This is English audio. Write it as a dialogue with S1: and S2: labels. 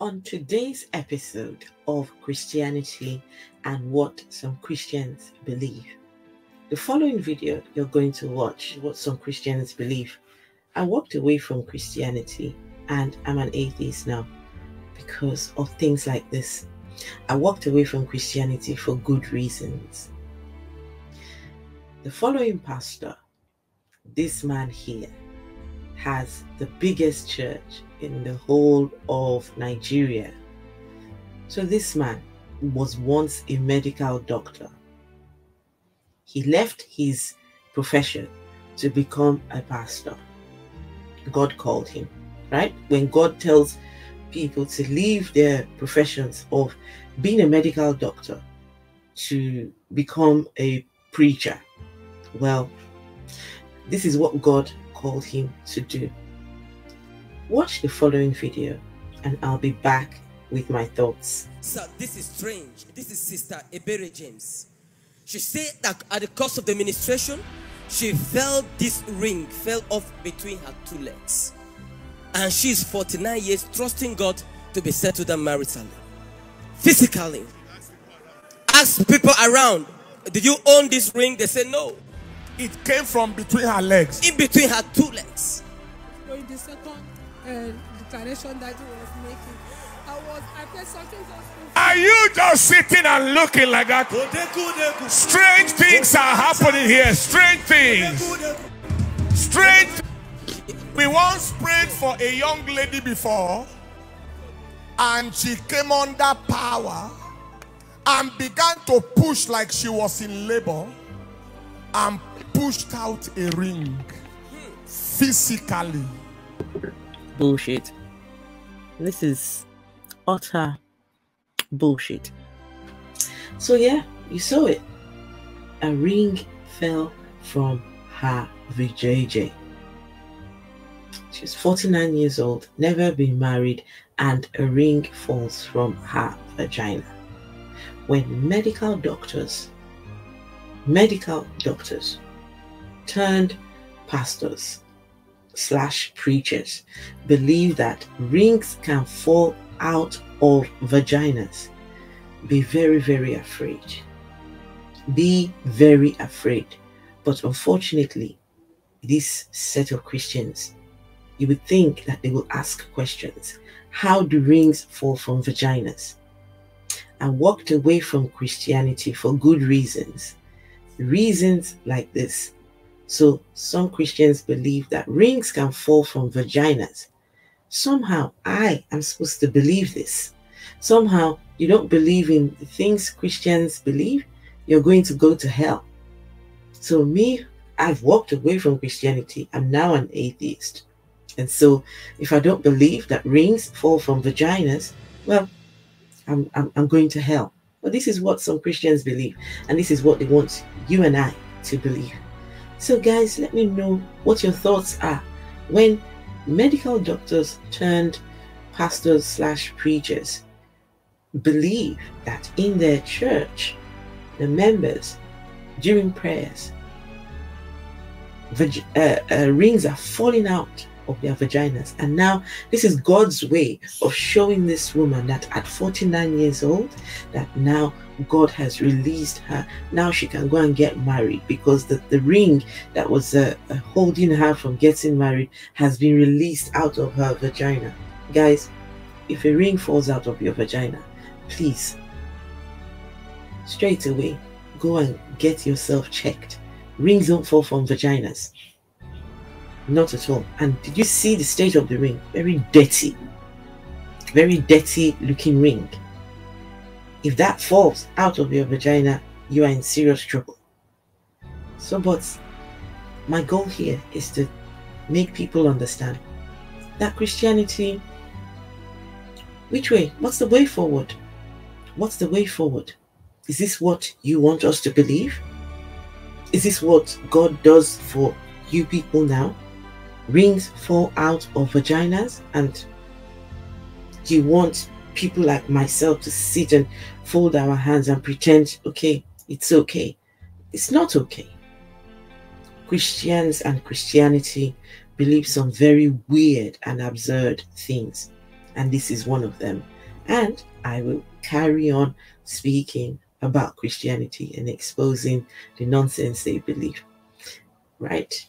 S1: On today's episode of Christianity and what some Christians believe, the following video you're going to watch what some Christians believe. I walked away from Christianity and I'm an atheist now because of things like this. I walked away from Christianity for good reasons. The following pastor, this man here, has the biggest church in the whole of Nigeria. So this man was once a medical doctor. He left his profession to become a pastor. God called him, right? When God tells people to leave their professions of being a medical doctor to become a preacher, well, this is what God called him to do. Watch the following video and I'll be back with my thoughts.
S2: So this is strange. This is Sister Ebere James. She said that at the course of the ministration, she felt this ring fell off between her two legs. And she's 49 years trusting God to be settled and maritally. Physically. Ask people around, did you own this ring? They say no.
S3: It came from between her legs.
S2: In between her two legs.
S4: So in the second uh, declaration that he was making, I was I felt something just.
S3: Are you just sitting and looking like that? Strange things are happening here. Strange things. Strange. We once prayed for a young lady before, and she came under power and began to push like she was in labor and pushed out a ring physically.
S1: Bullshit. This is utter bullshit. So, yeah, you saw it. A ring fell from her VJJ. She's 49 years old, never been married, and a ring falls from her vagina. When medical doctors, medical doctors turned pastors slash preachers believe that rings can fall out of vaginas, be very, very afraid. Be very afraid. But unfortunately, this set of Christians, you would think that they will ask questions. How do rings fall from vaginas? And walked away from Christianity for good reasons. Reasons like this so some Christians believe that rings can fall from vaginas. Somehow I am supposed to believe this. Somehow you don't believe in things Christians believe, you're going to go to hell. So me, I've walked away from Christianity. I'm now an atheist. And so if I don't believe that rings fall from vaginas, well, I'm, I'm, I'm going to hell. But this is what some Christians believe. And this is what they want you and I to believe. So, guys, let me know what your thoughts are when medical doctors turned pastors slash preachers believe that in their church, the members during prayers, uh, uh, rings are falling out of their vaginas. And now this is God's way of showing this woman that at 49 years old, that now God has released her. Now she can go and get married because the, the ring that was uh, uh, holding her from getting married has been released out of her vagina. Guys, if a ring falls out of your vagina, please straight away go and get yourself checked. Rings don't fall from vaginas. Not at all. And did you see the state of the ring? Very dirty. Very dirty looking ring. If that falls out of your vagina, you are in serious trouble. So, but my goal here is to make people understand that Christianity, which way? What's the way forward? What's the way forward? Is this what you want us to believe? Is this what God does for you people now? Rings fall out of vaginas and you want people like myself to sit and fold our hands and pretend okay it's okay it's not okay christians and christianity believe some very weird and absurd things and this is one of them. And I will carry on speaking about Christianity and exposing the nonsense they believe. Right?